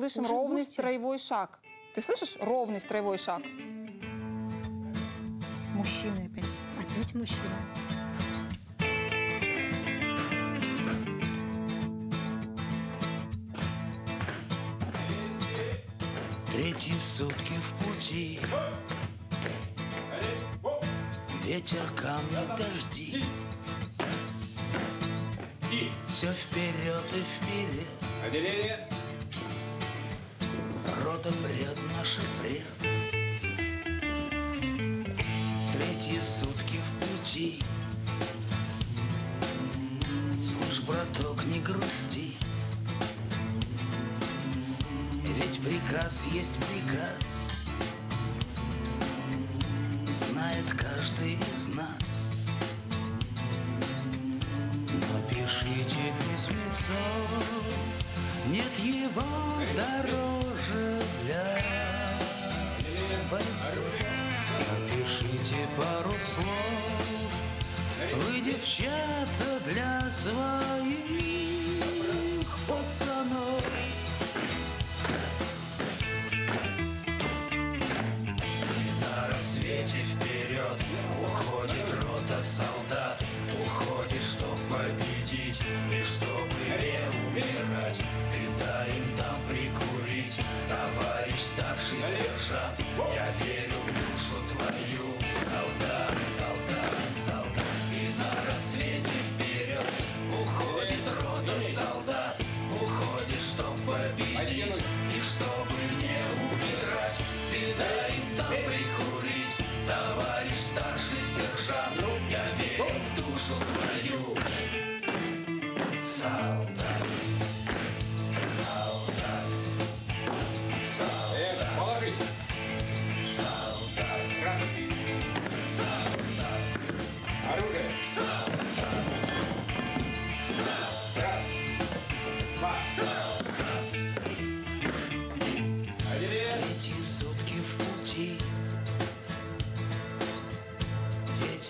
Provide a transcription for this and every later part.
Слышим Уже ровный будете? строевой шаг. Ты слышишь ровный строевой шаг? Мужчина опять. Опять мужчина. Третьи сутки в пути Ветер, камни, дожди Все вперед и вперед Отделение. Рота бред наша бред. Третьи сутки в пути. Слышь, браток, не грусти. Ведь приказ есть приказ. Знает каждый из нас. Напишите письмецо Нет его дороже для бойцов Напишите пару слов. Вы, девчата, для своих пацанов. И на рассвете вперед Уходит рота солдат. Уходит, чтоб победить. И чтобы сержант Я верю в душу твою. Солдат, солдат, солдат. И на рассвете вперед Уходит рота солдат. Уходит, чтоб победить И чтобы не умирать. Ты дай им там прикурить Товарищ старший сержант. Я верю в душу твою. Солдат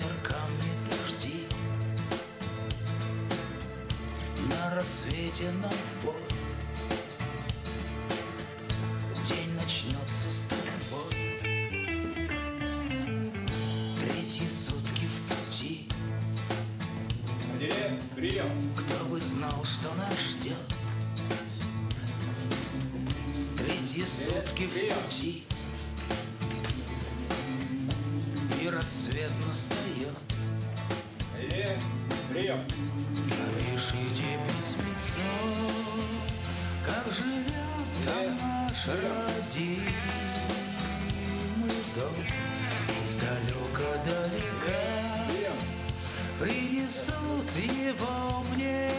Ветер, камни, дожди На рассвете нам в бой День начнется с тобой Третьи сутки в пути Отделение. Прием. кто бы знал, что нас ждет Третьи сутки в пути И рассвет Отделение. Прием. Напишите письмецо Как живет там наш родимый дом? Издалека далека Прием. Принесут его мне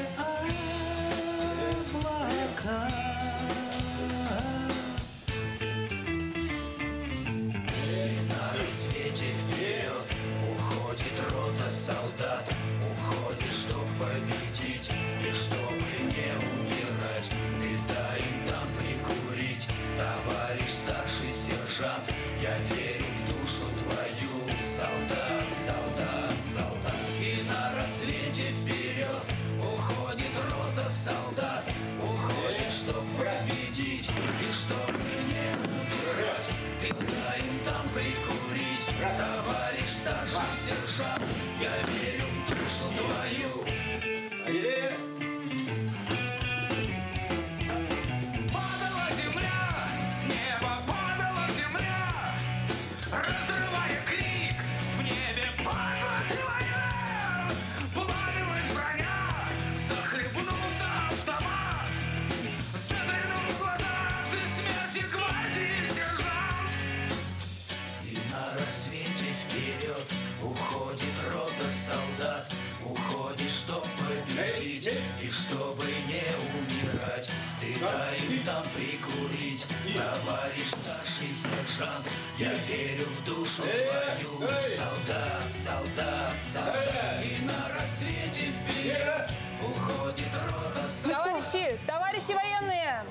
умирать Ты дай им там прикурить Товарищ старший сержант Я верю в душу твою! Солдат, солдат, солдат И на рассвете вперед Уходит рота солдат Товарищи, товарищи военные,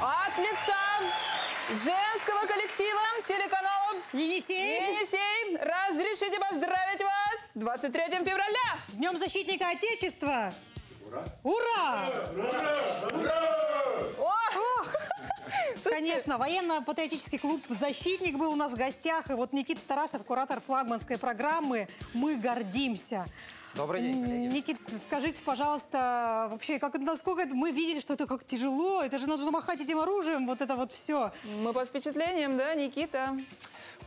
от лица женского коллектива телеканала Енисей! Енисей, разрешите поздравить вас с 23 февраля. Днем защитника Отечества! Ура. Ура! О, Конечно, военно-патриотический клуб «Защитник» был у нас в гостях. И вот Никита Тарасов, куратор флагманской программы «Мы гордимся». Добрый день, коллеги. Никит, скажите, пожалуйста, вообще, как, это- насколько это, мы видели, что это как тяжело, это же нужно махать этим оружием, вот это вот все. Мы под впечатлением, да, Никита?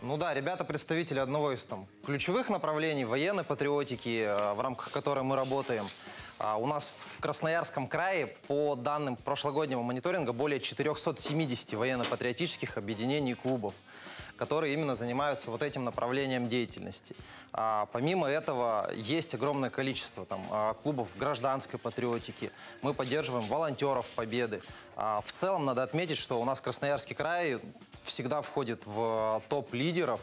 Ну да, ребята представители одного из там ключевых направлений военной патриотики, э, в рамках которой мы работаем. А, У нас в Красноярском крае, по данным прошлогоднего мониторинга, более 470 военно-патриотических объединений и клубов, которые именно занимаются вот этим направлением деятельности. А, Помимо этого, есть огромное количество там, а, клубов гражданской патриотики. Мы поддерживаем волонтеров Победы. А, В целом, надо отметить, что у нас Красноярский край всегда входит в топ лидеров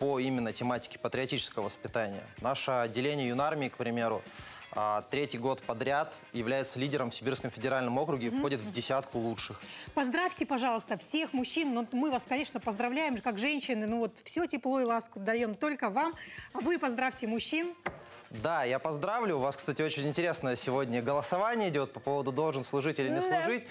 по именно тематике патриотического воспитания. Наше отделение юнармии, к примеру, третий год подряд является лидером в Сибирском федеральном округе и входит в десятку лучших. Поздравьте, пожалуйста, всех мужчин. Ну, мы вас, конечно, поздравляем, как женщины. Ну вот все тепло и ласку даем только вам. А вы поздравьте мужчин. Да, я поздравлю. У вас, кстати, очень интересное сегодня голосование идет по поводу должен служить или не Да. служить.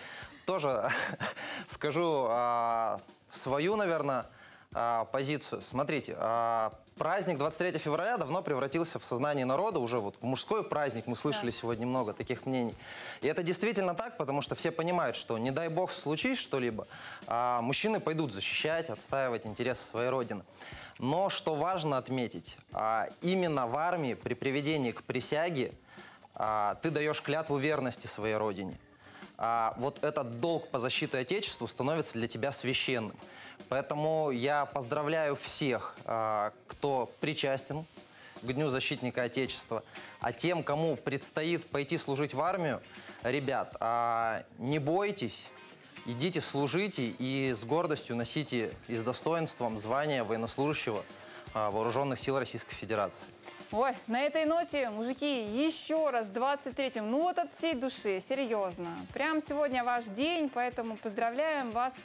Тоже скажу а, свою, наверное, а, позицию. Смотрите, а, праздник 23 февраля давно превратился в сознание народа, уже вот в мужской праздник. Мы слышали сегодня много таких мнений. И это действительно так, потому что все понимают, что не дай бог случись что-либо, а, мужчины пойдут защищать, отстаивать интересы своей родины. Но что важно отметить, а, именно в армии при приведении к присяге а, ты даешь клятву верности своей родине. А, вот этот долг по защите Отечеству становится для тебя священным. Поэтому я поздравляю всех, а, кто причастен к Дню защитника Отечества. А тем, кому предстоит пойти служить в армию, ребят, а, не бойтесь, идите служите и с гордостью носите и с достоинством звание военнослужащего а, Вооруженных сил Российской Федерации. Ой, на этой ноте, мужики, еще раз 23-м, ну вот от всей души, серьезно. Прям сегодня ваш день, поэтому поздравляем вас.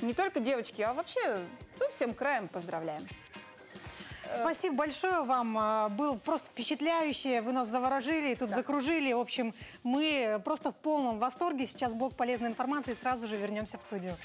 Не только девочки, а вообще ну, всем краем поздравляем. Спасибо большое вам. А, Был просто впечатляюще. Вы нас заворожили, тут закружили. В общем, мы просто в полном восторге. Сейчас блок полезной информации. Сразу же вернемся в студию.